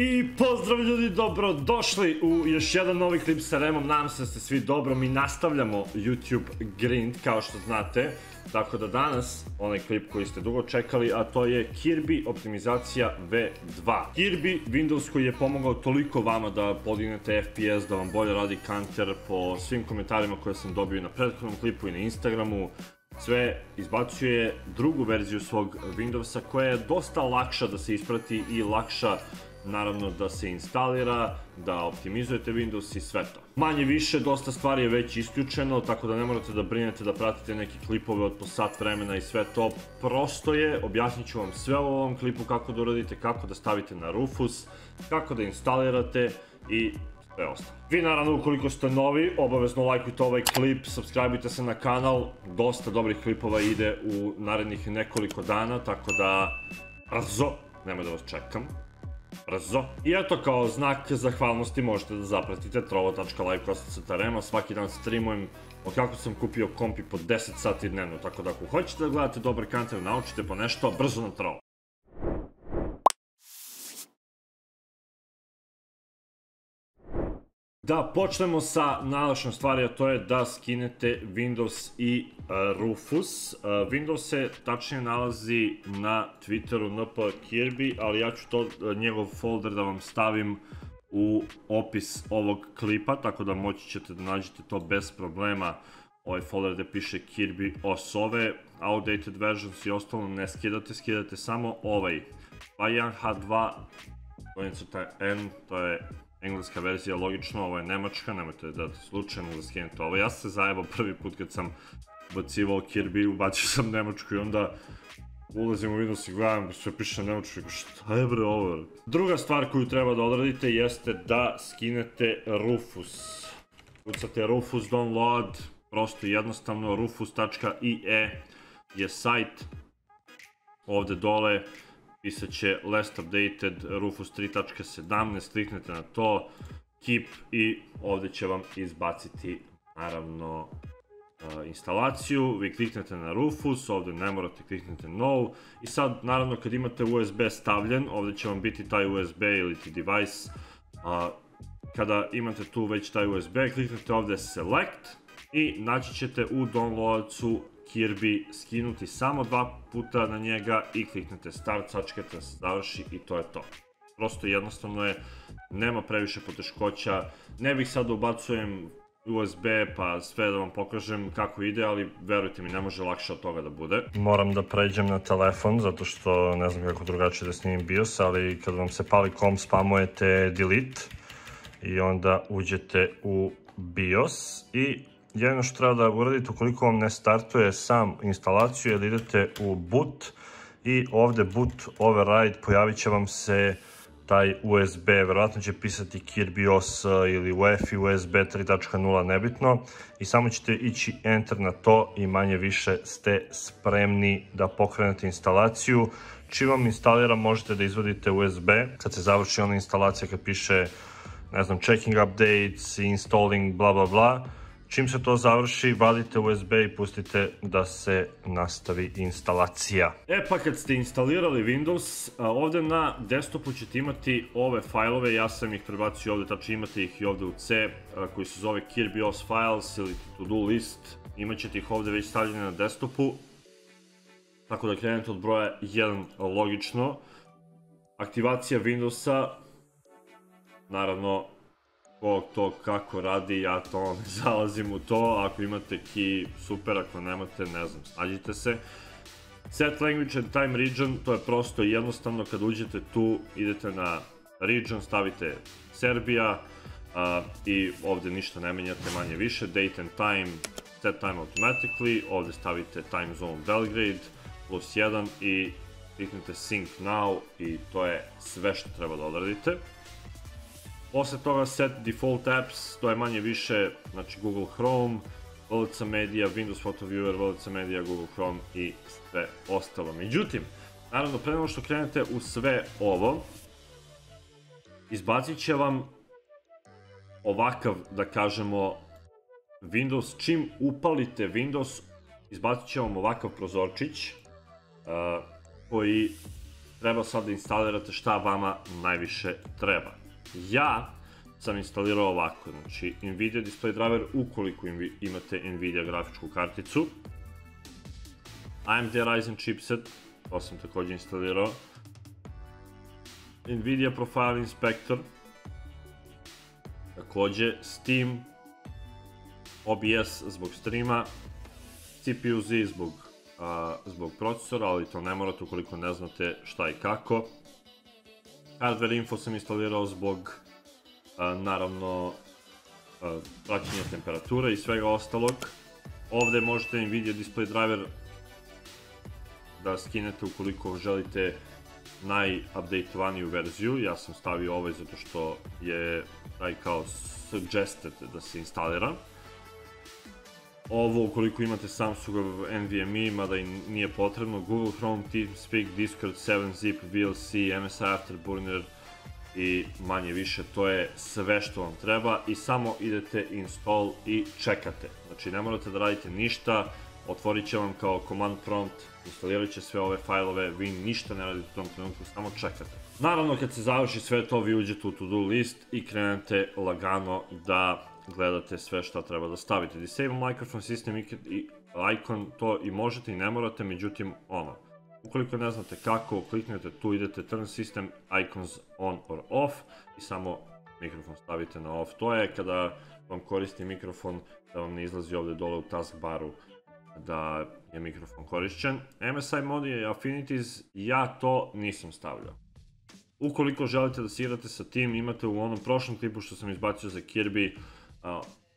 I pozdrav ljudi, dobro došli u još jedan novi klip sa Remom, nadam se da ste svi dobro, mi nastavljamo YouTube grind kao što znate, tako da danas onaj klip koji ste dugo čekali, a to je Kirby optimizacija V2. Kirby, Windows koji je pomogao toliko vama da podignete FPS, da vam bolje radi counter po svim komentarima koje sam dobio na prethodnom klipu i na Instagramu, sve izbacuje drugu verziju svog Windowsa koja je dosta lakša da se isprati i lakša naravno da se instalira, da optimizujete Windows i sve to. Manje više, dosta stvari je već isključeno, tako da ne morate da brinete da pratite neke klipove od po sat vremena i sve to. Prosto je, objasnit ću vam sve u ovom klipu kako da uradite, kako da stavite na Rufus, kako da instalirate i sve ostalo. Vi naravno ukoliko ste novi, obavezno lajkujte ovaj klip, subscribeujte se na kanal, dosta dobrih klipova ide u narednih nekoliko dana, tako da brzo, nemoj da vas čekam brzo. I eto kao znak zahvalnosti možete da zapratite trovo.live.com svaki dan streamujem od kako sam kupio kompi po 10 sati dnevno, tako da ako hoćete da gledate dobar kanter, naučite po nešto, brzo na trovo. Da počnemo sa najlašom stvari, a to je da skinete Windows i uh, Rufus. Uh, Windows se tačnije nalazi na Twitteru NP Kirby, ali ja ću to, uh, njegov folder da vam stavim u opis ovog klipa, tako da moći ćete da nađete to bez problema. Ovaj folder gde piše Kirby os ove, outdated versions i ostalo ne skidate, skidate samo ovaj. H2, taj N, to je engleska verzija, logično, ovo je nemačka, nemojte da slučajno da skenete ovo. Ja se zajebao prvi put kad sam bacivao Kirby, ubacio sam nemačku i onda ulazim u Windows i gledam sve piše na nemačku i šta je bre ovo? Druga stvar koju treba da odradite jeste da skinete Rufus. Kucate Rufus download, prosto jednostavno rufus.ie je sajt ovde dole pisat će last updated Rufus 3.17, kliknete na to, keep i ovde će vam izbaciti naravno uh, instalaciju, vi kliknete na Rufus, ovde ne morate kliknete no i sad naravno kad imate USB stavljen, ovde će vam biti taj USB ili ti device, uh, kada imate tu već taj USB, kliknete ovde select i naći ćete u downloadcu Kirby skinuti samo dva puta na njega i kliknete start, sačekate se završi i to je to. Prosto jednostavno je, nema previše poteškoća, ne bih sad ubacujem USB pa sve da vam pokažem kako ide, ali verujte mi, ne može lakše od toga da bude. Moram da pređem na telefon, zato što ne znam kako drugačije da snimim BIOS, ali kad vam se pali kom spamujete delete i onda uđete u BIOS i jedino što treba da uradite ukoliko vam ne startuje sam instalaciju je da idete u boot i ovde boot override pojavit će vam se taj USB, verovatno će pisati KirbyOS ili UEFI USB 3.0, nebitno, i samo ćete ići Enter na to i manje više ste spremni da pokrenete instalaciju. Čim vam instalira možete da izvodite USB, kad se završi ona instalacija kad piše, ne znam, checking updates, installing, bla bla bla, Čim se to završi, vadite USB i pustite da se nastavi instalacija. E pa kad ste instalirali Windows, ovde na desktopu ćete imati ove fajlove, ja sam ih prebacio ovde, tačno imate ih i ovde u C, koji se zove KirbyOS Files ili to-do list. Imaćete ih ovde već stavljene na desktopu. Tako da krenete od broja 1 logično. Aktivacija Windowsa, naravno ko to kako radi, ja to ne zalazim u to, ako imate key, super, ako nemate, ne znam, snađite se. Set language and time region, to je prosto jednostavno kad uđete tu, idete na region, stavite Serbija i ovde ništa ne menjate manje više, date and time, set time automatically, ovde stavite time zone Belgrade, plus 1 i kliknete sync now i to je sve što treba da odradite. Posle toga set default apps, to je manje više, znači Google Chrome, VLC Media, Windows Photo Viewer, VLC Media, Google Chrome i sve ostalo. Međutim, naravno, pre nego što krenete u sve ovo, izbacit će vam ovakav, da kažemo, Windows, čim upalite Windows, izbacit će vam ovakav prozorčić, uh, koji treba sad da instalirate šta vama najviše treba. Ja sam instalirao ovako, znači Nvidia Display Driver ukoliko imate Nvidia grafičku karticu, AMD Ryzen chipset, to sam također instalirao, Nvidia Profile Inspector, također Steam, OBS zbog streama, CPU-Z zbog, zbog procesora, ali to ne morate ukoliko ne znate šta i kako. Hardware info sam instalirao zbog, naravno, praćenja temperature i svega ostalog. Ovdje možete Nvidia Display Driver da skinete ukoliko želite najupdatovaniju verziju. Ja sam stavio ovaj zato što je taj kao suggested da se instalira. Ovo ukoliko imate Samsungov NVMe, mada i nije potrebno, Google Chrome, TeamSpeak, Discord, 7-Zip, VLC, MSI Afterburner i manje više to je sve što vam treba i samo idete install i čekate. Znači ne morate da radite ništa, otvorit će vam kao command prompt, instalirat će sve ove fajlove, vi ništa ne radite u tom trenutku, samo čekate. Naravno kad se završi sve to vi uđete u to-do list i krenete lagano da gledate sve šta treba da stavite. Disable microphone system icon to i možete i ne morate, međutim ono, ukoliko ne znate kako, kliknete tu, idete turn system icons on or off i samo mikrofon stavite na off. To je kada vam koristi mikrofon da vam ne izlazi ovdje dole u taskbaru da je mikrofon korišćen. MSI modi i Affinities, ja to nisam stavljao. Ukoliko želite da svirate sa tim, imate u onom prošlom klipu što sam izbacio za Kirby,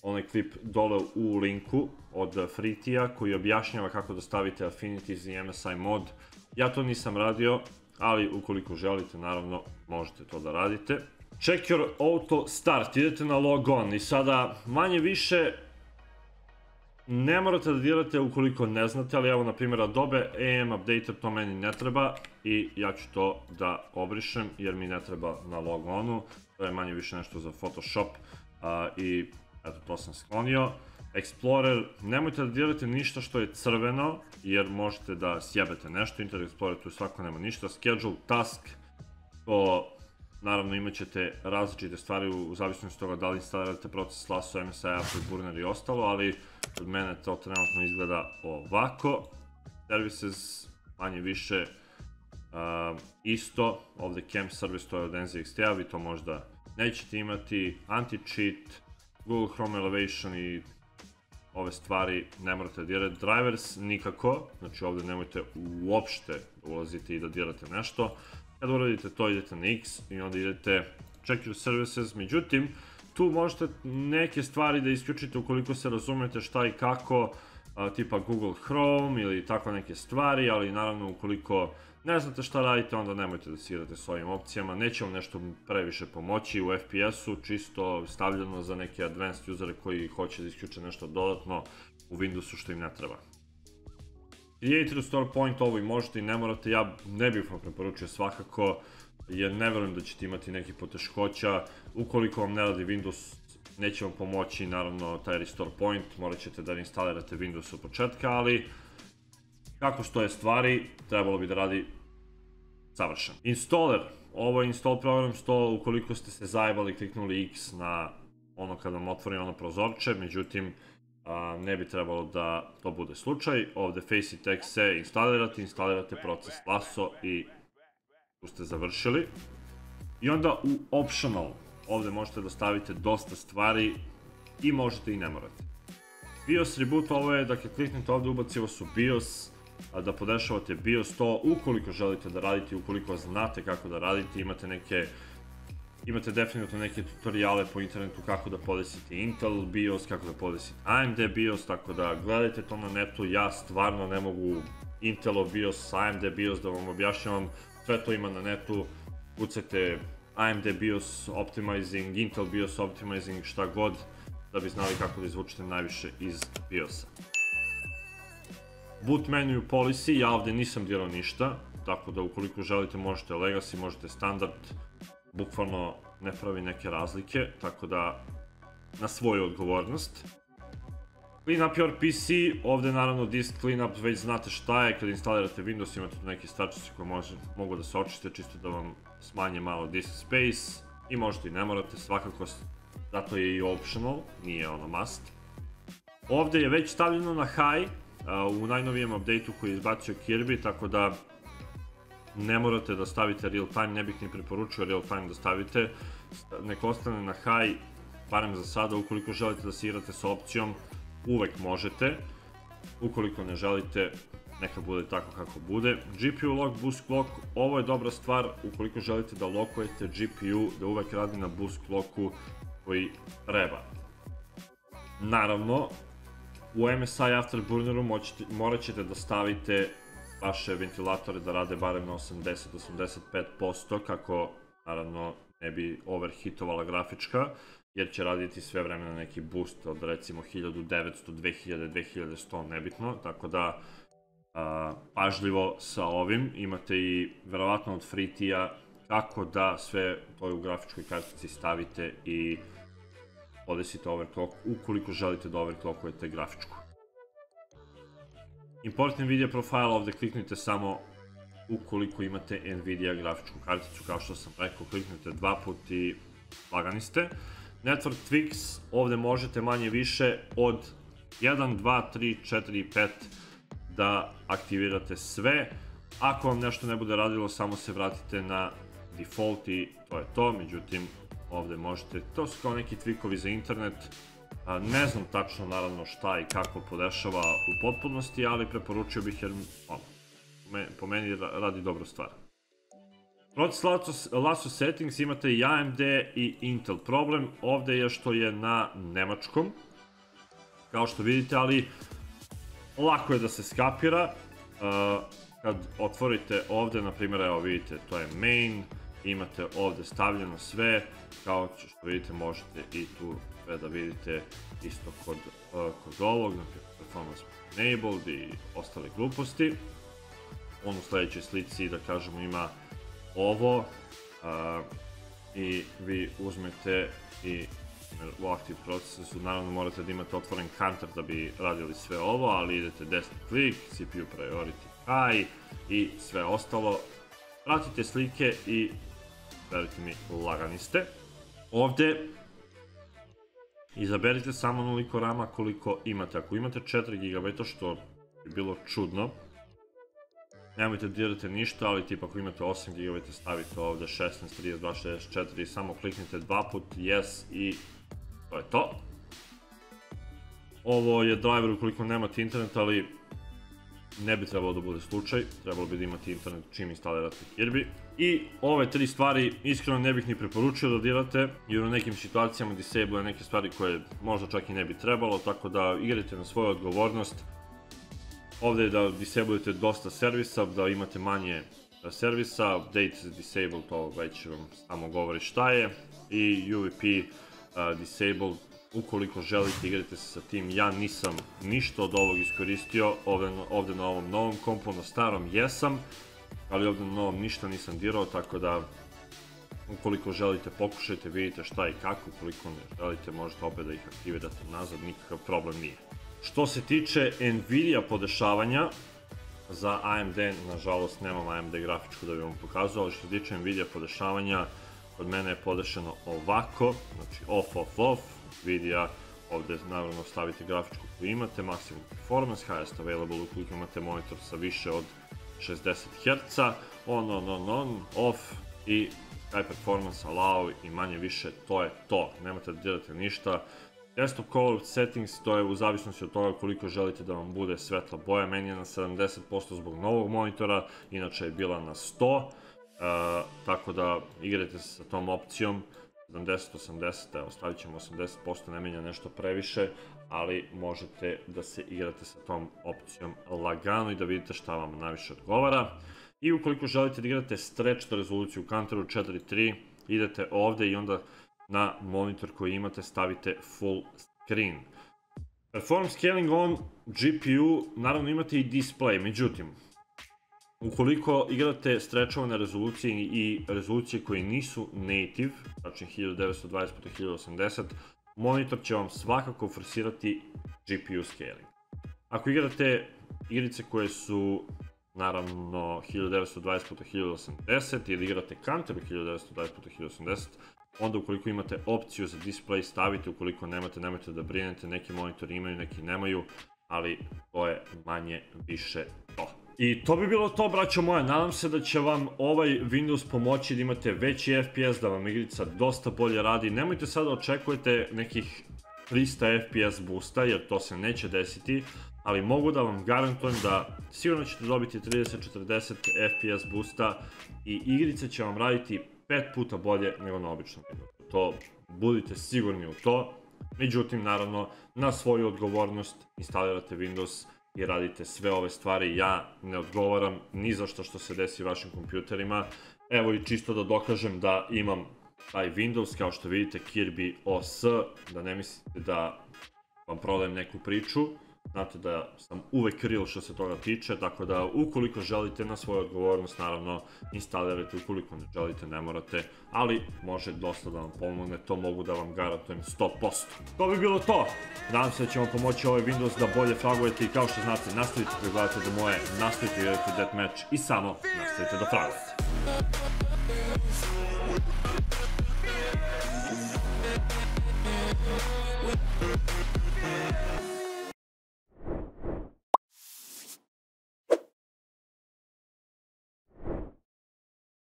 onaj klip dole u linku od Fritija koji objašnjava kako da stavite Affinities i MSI mod. Ja to nisam radio, ali ukoliko želite, naravno, možete to da radite. Check your auto start, idete na logon i sada manje više ne morate da dirate ukoliko ne znate, ali evo na primjer Adobe AM Updater to meni ne treba i ja ću to da obrišem jer mi ne treba na logonu. To je manje više nešto za Photoshop i eto to sam sklonio. Explorer, nemojte da dirate ništa što je crveno jer možete da sjebete nešto. Internet Explorer tu svako nema ništa. Schedule, task, to Naravno imat ćete različite stvari u, zavisnosti od toga da li instalirate proces lasso, MSI, Burner i ostalo, ali od mene to trenutno izgleda ovako. Services manje više isto, ovdje Camp Service to je od NZXT-a, vi to možda nećete imati, anti-cheat, Google Chrome Elevation i ove stvari ne morate dirati. Drivers nikako, znači ovdje nemojte uopšte ulaziti i da dirate nešto. Kad uradite to idete na X i onda idete check your services, međutim tu možete neke stvari da isključite ukoliko se razumete šta i kako, tipa Google Chrome ili tako neke stvari, ali naravno ukoliko ne znate šta radite, onda nemojte da svirate s ovim opcijama, neće vam nešto previše pomoći u FPS-u, čisto stavljeno za neke advanced usere koji hoće da isključe nešto dodatno u Windowsu što im ne treba. Create Restore Point ovo i možete i ne morate, ja ne bih vam preporučio svakako, jer ne vjerujem da ćete imati neki poteškoća. Ukoliko vam ne radi Windows, neće vam pomoći naravno taj Restore Point, morat ćete da instalirate Windows od početka, ali kako stoje stvari, trebalo bi da radi savršen. Installer, ovo je install program 100 ukoliko ste se zajebali kliknuli X na ono kad vam otvori ono prozorče, međutim ne bi trebalo da to bude slučaj. Ovdje Faceit se instalirate, instalirate proces Lasso i tu ste završili. I onda u Optional, ovdje možete da stavite dosta stvari i možete i ne morate. BIOS Reboot, ovo je, dakle kliknite ovdje, ubacivo su BIOS, da podešavate BIOS to ukoliko želite da radite, ukoliko znate kako da radite, imate neke Imate definitivno neke tutoriale po internetu kako da podesite Intel BIOS, kako da podesite AMD BIOS, tako da gledajte to na netu, ja stvarno ne mogu Intelov BIOS, AMD BIOS da vam objašnjavam, sve to ima na netu, kucajte AMD BIOS Optimizing, Intel BIOS Optimizing, šta god, da bi znali kako da izvučete najviše iz BIOS-a. Boot menu policy, ja ovdje nisam dirao ništa, tako da ukoliko želite možete Legacy, možete Standard, bukvalno ne pravi neke razlike, tako da na svoju odgovornost. Clean up your PC, ovde naravno disk cleanup, već znate šta je, kad instalirate Windows imate tu neki stačići koji može, mogu da se očiste čisto da vam smanje malo disk space i možete i ne morate, svakako zato je i optional, nije ono must. Ovde je već stavljeno na high, u najnovijem updateu koji je izbacio Kirby, tako da ne morate da stavite real time, ne bih ni preporučio real time da stavite, nek ostane na high, barem za sada, ukoliko želite da se igrate sa opcijom, uvek možete, ukoliko ne želite, neka bude tako kako bude. GPU lock, boost clock, ovo je dobra stvar ukoliko želite da lokujete GPU, da uvek radi na boost clocku koji treba. Naravno, u MSI Afterburneru morat ćete da stavite vaše ventilatore da rade barem na 80-85% kako naravno ne bi overhitovala grafička jer će raditi sve vreme na neki boost od recimo 1900, 2000, 2100, nebitno, tako da pažljivo sa ovim. Imate i verovatno od FreeTija kako da sve to u grafičkoj kartici stavite i podesite overclock ukoliko želite da overclockujete grafičku. Import NVIDIA profile, ovde kliknite samo ukoliko imate NVIDIA grafičku karticu, kao što sam rekao, kliknite dva put i lagani ste. Network Twix, ovde možete manje više od 1, 2, 3, 4 i 5 da aktivirate sve. Ako vam nešto ne bude radilo, samo se vratite na default i to je to, međutim ovde možete, to su kao neki tvikovi za internet, ne znam tačno naravno šta i kako podešava u potpunosti, ali preporučio bih jer po meni radi dobro stvar. Proces Lasso, Settings imate i AMD i Intel. Problem ovde je što je na nemačkom, kao što vidite, ali lako je da se skapira. kad otvorite ovde, na primjer, evo vidite, to je main, imate ovde stavljeno sve, kao što vidite možete i tu sve da vidite isto kod, uh, kod ovog, na performance enabled i ostale gluposti. On u sledećoj slici, da kažemo, ima ovo uh, i vi uzmete i u Active Processu naravno morate da imate otvoren counter da bi radili sve ovo, ali idete desni klik, CPU priority high i sve ostalo. Pratite slike i verujte mi, lagani ste. Ovde izaberite samo onoliko rama koliko imate. Ako imate 4 GB, što bi bilo čudno, nemojte da dirate ništa, ali tipa ako imate 8 GB stavite ovde 16, 32, 64 i samo kliknite dva put yes i to je to. Ovo je driver ukoliko nemate internet, ali ne bi trebalo da bude slučaj, trebalo bi da imate internet čim instalirate Kirby. I ove tri stvari iskreno ne bih ni preporučio da dirate, jer u nekim situacijama disable neke stvari koje možda čak i ne bi trebalo, tako da igrate na svoju odgovornost. Ovde je da disablujete dosta servisa, da imate manje servisa, update disable, to već vam samo govori šta je, i UVP uh, disabled ukoliko želite igrate se sa tim, ja nisam ništa od ovog iskoristio, ovde na ovom novom kompu, na starom jesam, ali ovde na novom ništa nisam dirao, tako da ukoliko želite pokušajte, vidite šta i kako, ukoliko ne želite možete opet da ih aktivirate nazad, nikakav problem nije. Što se tiče Nvidia podešavanja, za AMD, nažalost nemam AMD grafičku da bih vam pokazao, ali što se tiče Nvidia podešavanja, kod mene je podešeno ovako, znači off, off, off, Nvidia, ovde naravno stavite grafičku koju imate, maximum performance, highest available ukoliko imate monitor sa više od 60 Hz, on, on, on, on, off i high performance allow i manje više to je to, nemate da dirate ništa. Desktop color settings, to je u zavisnosti od toga koliko želite da vam bude svetla boja, meni je na 70% zbog novog monitora, inače je bila na 100, uh, tako da igrajte se sa tom opcijom. 70-80, evo stavit ćemo 80%, ne menja nešto previše, ali možete da se igrate sa tom opcijom lagano i da vidite šta vam najviše odgovara. I ukoliko želite da igrate stretched rezoluciju u Counteru 4.3, idete ovde i onda na monitor koji imate stavite full screen. Perform scaling on GPU, naravno imate i display, međutim, Ukoliko igrate strečovane rezolucije i rezolucije koje nisu native, znači 1920 x 1080, monitor će vam svakako forsirati GPU scaling. Ako igrate igrice koje su naravno 1920x1080 ili igrate Counter 1920x1080, onda ukoliko imate opciju za display stavite, ukoliko nemate, nemojte da brinete, neki monitori imaju, neki nemaju, ali to je manje više to. I to bi bilo to, braćo moje, nadam se da će vam ovaj Windows pomoći da imate veći FPS, da vam igrica dosta bolje radi. Nemojte sada očekujete nekih 300 FPS boosta, jer to se neće desiti, ali mogu da vam garantujem da sigurno ćete dobiti 30-40 FPS boosta i igrice će vam raditi pet puta bolje nego na običnom Windowsu. To, budite sigurni u to. Međutim, naravno, na svoju odgovornost instalirate Windows i radite sve ove stvari. Ja ne odgovaram ni za što što se desi vašim kompjuterima. Evo i čisto da dokažem da imam taj Windows, kao što vidite Kirby OS, da ne mislite da vam prodajem neku priču. Znate da sam uvek real što se toga tiče, tako da ukoliko želite na svoju odgovornost, naravno instalirajte, ukoliko ne želite ne morate, ali može dosta da vam pomogne, to mogu da vam garantujem 100%. To bi bilo to, nadam se da će vam pomoći ovaj Windows da bolje fragujete i kao što znate, nastavite da gledate do moje, nastavite da Deathmatch i samo nastavite da fragujete.